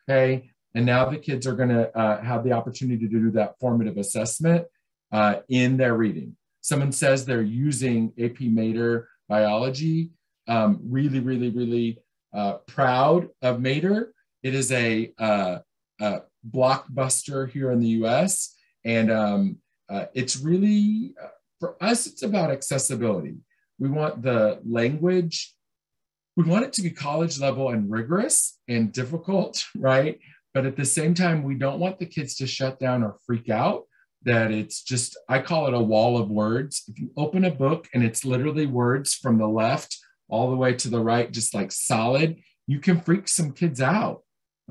Okay, and now the kids are going to uh, have the opportunity to do that formative assessment uh, in their reading. Someone says they're using AP Mader biology. Um, really, really, really uh, proud of Mader. It is a, uh, a, blockbuster here in the US. And um, uh, it's really, uh, for us, it's about accessibility. We want the language we want it to be college level and rigorous and difficult, right? But at the same time, we don't want the kids to shut down or freak out that it's just, I call it a wall of words. If you open a book and it's literally words from the left all the way to the right, just like solid, you can freak some kids out.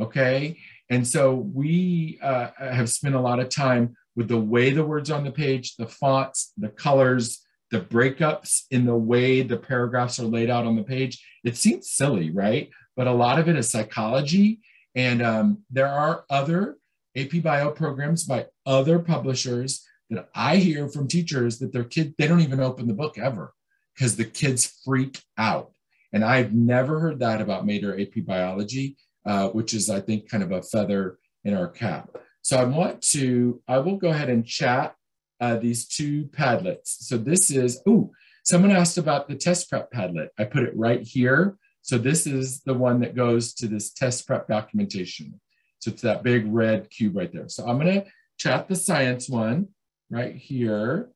Okay. And so we uh, have spent a lot of time with the way the words on the page, the fonts, the colors, the breakups in the way the paragraphs are laid out on the page. It seems silly, right? But a lot of it is psychology and um, there are other AP Bio programs by other publishers that I hear from teachers that their kid, they don't even open the book ever because the kids freak out. And I've never heard that about Mader AP biology, uh, which is, I think, kind of a feather in our cap. So I want to, I will go ahead and chat uh, these two Padlets. So this is, oh, someone asked about the test prep Padlet. I put it right here. So this is the one that goes to this test prep documentation. So it's that big red cube right there. So I'm gonna chat the science one right here.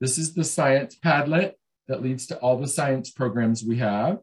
This is the science Padlet that leads to all the science programs we have.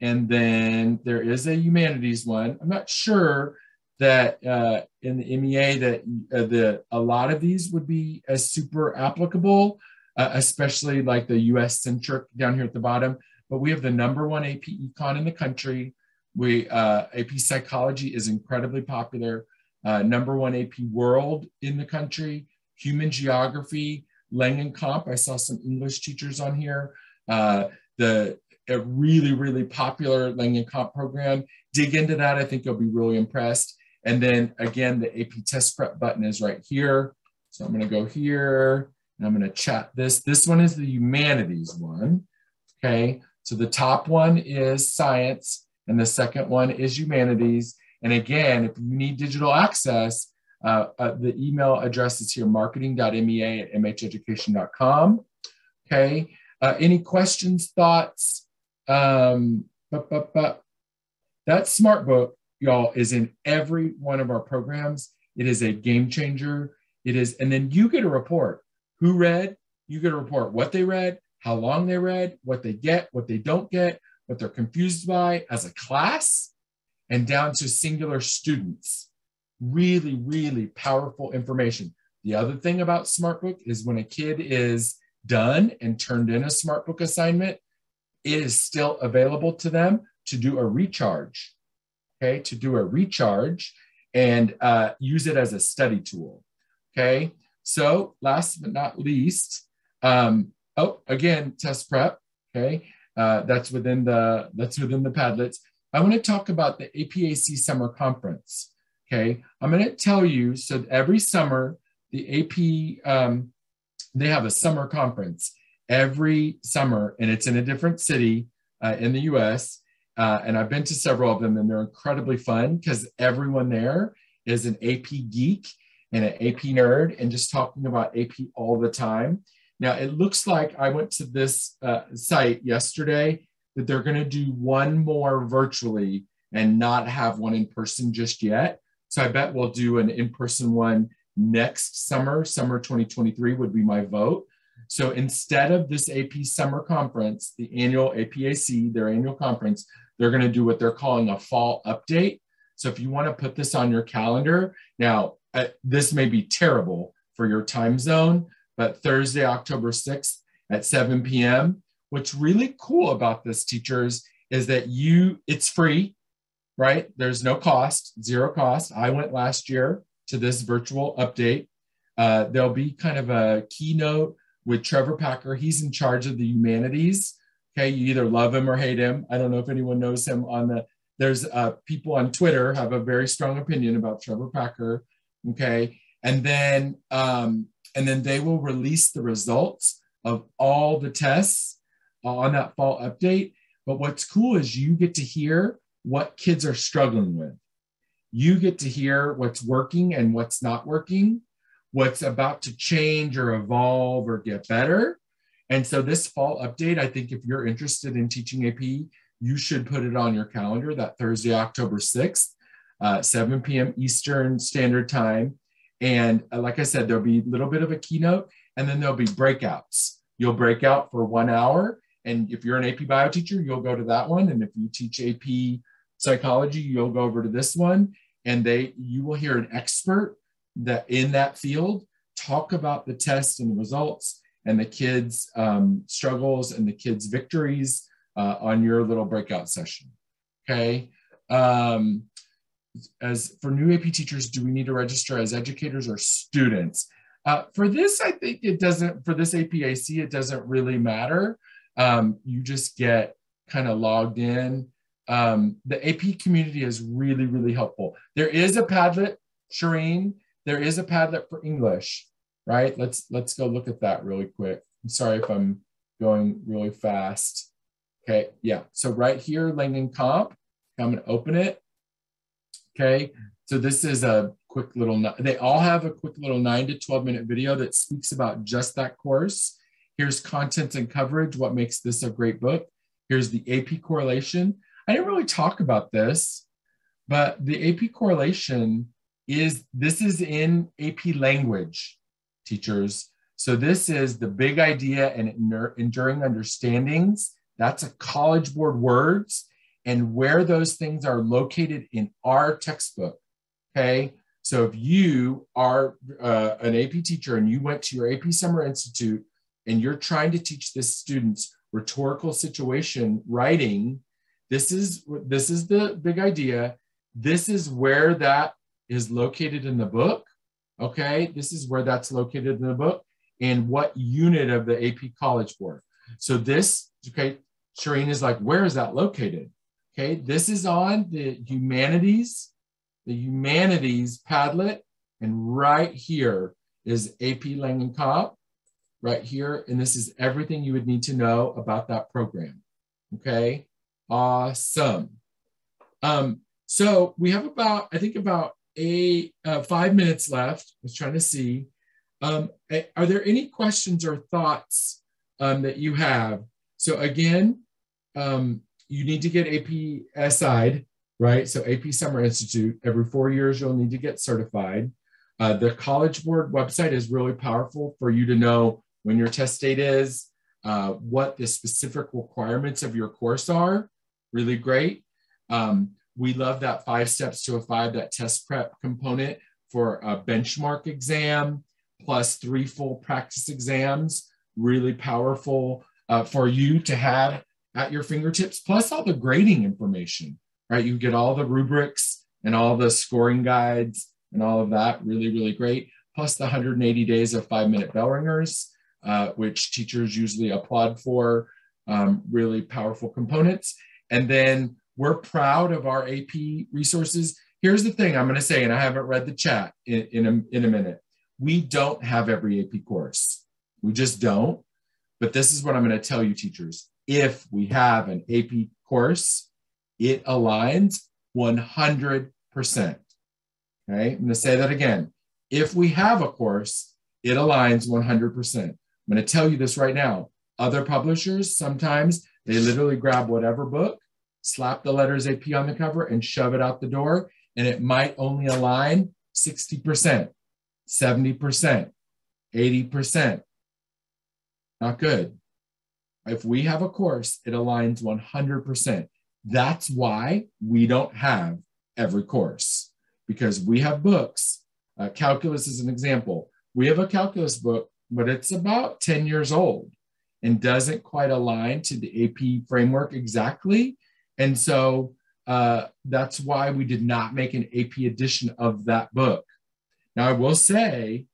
And then there is a humanities one. I'm not sure that uh, in the MEA that uh, the a lot of these would be as super applicable, uh, especially like the US centric down here at the bottom. But we have the number one AP Econ in the country. We uh, AP Psychology is incredibly popular. Uh, number one AP World in the country. Human Geography, Lang and Comp. I saw some English teachers on here. The a really, really popular Lang and Comp program. Dig into that. I think you'll be really impressed. And then again, the AP test prep button is right here. So I'm going to go here and I'm going to chat this. This one is the humanities one. Okay. So the top one is science and the second one is humanities. And again, if you need digital access, uh, uh, the email address is here, marketing.mea at mheducation.com. Okay. Uh, any questions, thoughts? Um, but, but, but that smart book, y'all, is in every one of our programs. It is a game changer. It is, and then you get a report. Who read? You get a report what they read, how long they read, what they get, what they don't get, what they're confused by as a class, and down to singular students really, really powerful information. The other thing about SmartBook is when a kid is done and turned in a SmartBook assignment, it is still available to them to do a recharge, okay, to do a recharge and uh, use it as a study tool, okay? So last but not least, um, oh, again, test prep, okay? Uh, that's within the that's within the Padlets. I want to talk about the APAC Summer Conference. Okay, I'm going to tell you. So every summer, the AP um, they have a summer conference every summer, and it's in a different city uh, in the U.S. Uh, and I've been to several of them, and they're incredibly fun because everyone there is an AP geek and an AP nerd, and just talking about AP all the time. Now it looks like I went to this uh, site yesterday that they're going to do one more virtually and not have one in person just yet. So I bet we'll do an in-person one next summer. Summer 2023 would be my vote. So instead of this AP summer conference, the annual APAC, their annual conference, they're going to do what they're calling a fall update. So if you want to put this on your calendar, now uh, this may be terrible for your time zone, but Thursday, October 6th at 7 p.m. What's really cool about this, teachers, is that you, it's free right? There's no cost, zero cost. I went last year to this virtual update. Uh, there'll be kind of a keynote with Trevor Packer. He's in charge of the humanities. Okay, you either love him or hate him. I don't know if anyone knows him on the. There's uh, people on Twitter have a very strong opinion about Trevor Packer. Okay, and then um, and then they will release the results of all the tests on that fall update. But what's cool is you get to hear what kids are struggling with. You get to hear what's working and what's not working, what's about to change or evolve or get better. And so, this fall update, I think if you're interested in teaching AP, you should put it on your calendar that Thursday, October 6th, uh, 7 p.m. Eastern Standard Time. And uh, like I said, there'll be a little bit of a keynote and then there'll be breakouts. You'll break out for one hour. And if you're an AP bio teacher, you'll go to that one. And if you teach AP psychology, you'll go over to this one and they you will hear an expert that in that field talk about the test and the results and the kids um, struggles and the kids victories uh, on your little breakout session okay? Um, as for new ap teachers do we need to register as educators or students? Uh, for this i think it doesn't for this apac it doesn't really matter. Um, you just get kind of logged in. Um, the AP community is really, really helpful. There is a Padlet, Shireen, there is a Padlet for English, right? Let's, let's go look at that really quick. I'm sorry if I'm going really fast. Okay, yeah. So right here, Lang and Comp, I'm gonna open it. Okay, so this is a quick little, they all have a quick little nine to 12 minute video that speaks about just that course. Here's content and coverage, what makes this a great book. Here's the AP correlation. I didn't really talk about this, but the AP correlation is, this is in AP language, teachers. So this is the big idea and enduring understandings. That's a College Board words and where those things are located in our textbook. Okay. So if you are uh, an AP teacher and you went to your AP Summer Institute and you're trying to teach this students rhetorical situation writing, this is this is the big idea. This is where that is located in the book. Okay, this is where that's located in the book and what unit of the AP College Board. So this, okay, Shireen is like, where is that located? Okay, this is on the humanities, the humanities Padlet, and right here is AP Lang and Comp, right here, and this is everything you would need to know about that program. Okay, awesome. Um, so we have about, I think about eight, uh, five minutes left. I was trying to see. Um, are there any questions or thoughts um, that you have? So again, um, you need to get AP SI'd, right? So AP Summer Institute, every four years, you'll need to get certified. Uh, the College Board website is really powerful for you to know when your test date is, uh, what the specific requirements of your course are, really great. Um, we love that five steps to a five, that test prep component for a benchmark exam, plus three full practice exams, really powerful uh, for you to have at your fingertips, plus all the grading information, right? You get all the rubrics and all the scoring guides and all of that, really, really great. Plus the 180 days of five minute bell ringers, uh, which teachers usually applaud for, um, really powerful components. And then we're proud of our AP resources. Here's the thing I'm going to say, and I haven't read the chat in, in, a, in a minute. We don't have every AP course. We just don't. But this is what I'm going to tell you, teachers if we have an AP course, it aligns 100%. Okay, I'm going to say that again. If we have a course, it aligns 100%. I'm going to tell you this right now. Other publishers, sometimes they literally grab whatever book, slap the letters AP on the cover, and shove it out the door, and it might only align 60%, 70%, 80%. Not good. If we have a course, it aligns 100%. That's why we don't have every course because we have books. Uh, calculus is an example. We have a calculus book, but it's about 10 years old and doesn't quite align to the AP framework exactly. And so uh, that's why we did not make an AP edition of that book. Now, I will say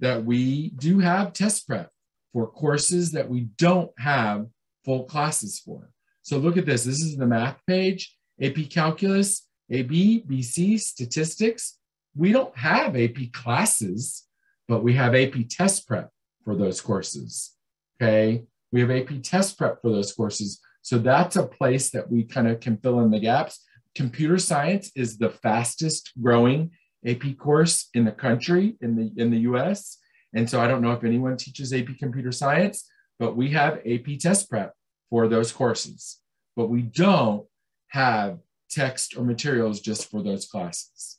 that we do have test prep for courses that we don't have full classes for. So look at this. This is the math page, AP Calculus, AB, BC, Statistics. We don't have AP classes, but we have AP test prep for those courses. Okay. We have AP test prep for those courses. So that's a place that we kind of can fill in the gaps. Computer science is the fastest growing AP course in the country, in the, in the US. And so I don't know if anyone teaches AP computer science, but we have AP test prep for those courses. But we don't have text or materials just for those classes.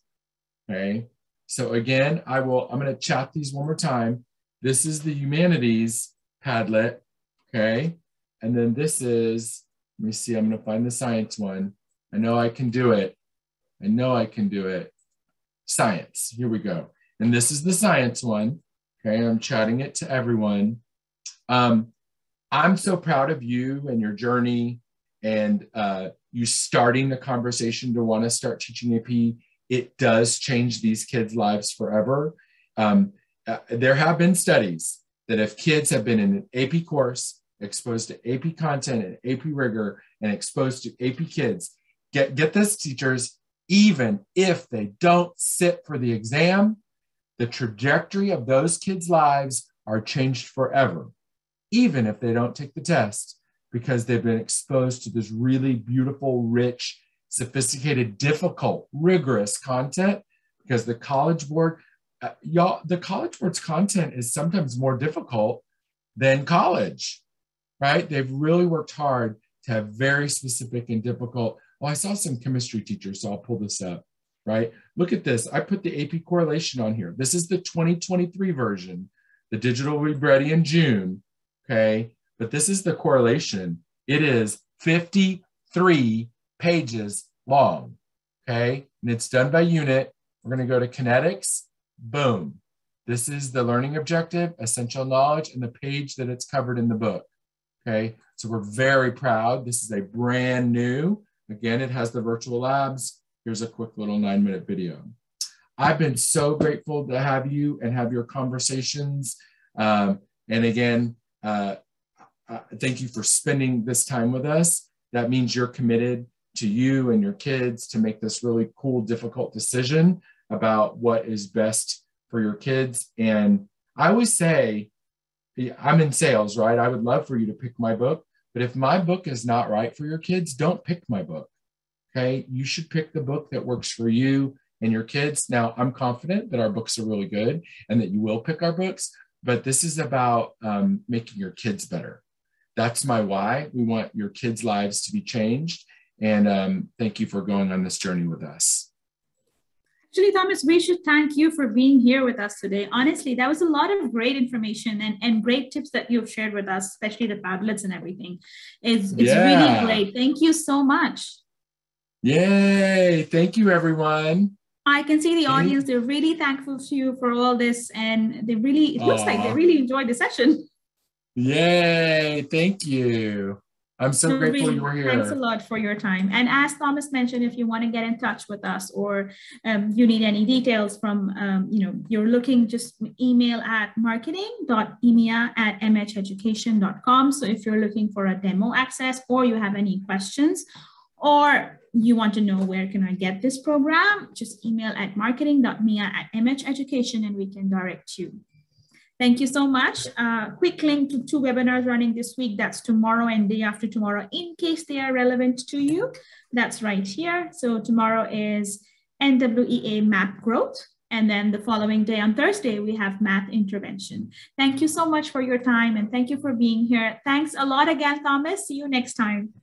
Okay. So again, I will, I'm going to chat these one more time. This is the humanities Padlet. Okay. And then this is, let me see, I'm going to find the science one. I know I can do it. I know I can do it. Science. Here we go. And this is the science one. Okay, I'm chatting it to everyone. Um, I'm so proud of you and your journey and uh, you starting the conversation to want to start teaching AP. It does change these kids' lives forever. Um, uh, there have been studies that if kids have been in an AP course, exposed to AP content and AP rigor, and exposed to AP kids, get, get this, teachers, even if they don't sit for the exam, the trajectory of those kids' lives are changed forever, even if they don't take the test, because they've been exposed to this really beautiful, rich, sophisticated, difficult, rigorous content because the College Board, uh, y'all, the College Board's content is sometimes more difficult than college, right? They've really worked hard to have very specific and difficult. Well, I saw some chemistry teachers, so I'll pull this up, right? Look at this. I put the AP correlation on here. This is the 2023 version. The digital will be ready in June, okay? But this is the correlation. It is 53 pages long, okay? And it's done by unit. We're going to go to kinetics. Boom. This is the learning objective, essential knowledge, and the page that it's covered in the book. Okay, so we're very proud. This is a brand new, again, it has the virtual labs. Here's a quick little nine minute video. I've been so grateful to have you and have your conversations. Um, and again, uh, uh, thank you for spending this time with us. That means you're committed to you and your kids to make this really cool, difficult decision about what is best for your kids. And I always say, I'm in sales, right? I would love for you to pick my book, but if my book is not right for your kids, don't pick my book. Okay. You should pick the book that works for you and your kids. Now, I'm confident that our books are really good and that you will pick our books, but this is about um, making your kids better. That's my why. We want your kids' lives to be changed. And um, thank you for going on this journey with us. Actually, Thomas, we should thank you for being here with us today. Honestly, that was a lot of great information and, and great tips that you've shared with us, especially the Padlets and everything. It's, it's yeah. really great. Thank you so much. Yay. Thank you, everyone. I can see the audience, they're really thankful to you for all this. And they really, it looks Aww. like they really enjoyed the session. Yay. Thank you. I'm so so grateful really, you were here. Thanks a lot for your time. And as Thomas mentioned, if you want to get in touch with us or um, you need any details from, um, you know, you're looking, just email at marketing.emea at mheducation.com. So if you're looking for a demo access or you have any questions or you want to know where can I get this program, just email at marketing.emea at mheducation and we can direct you. Thank you so much. Uh, quick link to two webinars running this week. That's tomorrow and day after tomorrow, in case they are relevant to you. That's right here. So tomorrow is NWEA map growth. And then the following day on Thursday, we have math intervention. Thank you so much for your time and thank you for being here. Thanks a lot again, Thomas. See you next time.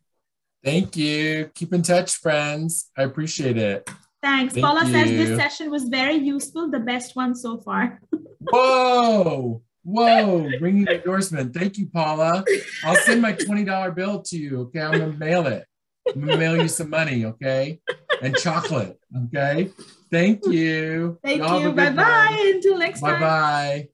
Thank you. Keep in touch, friends. I appreciate it. Thanks. Thank Paula you. says this session was very useful, the best one so far. Whoa. Whoa, ringing endorsement. Thank you, Paula. I'll send my $20 bill to you. Okay. I'm going to mail it. I'm going to mail you some money. Okay. And chocolate. Okay. Thank you. Thank you. Bye bye. Until next bye time. Bye bye.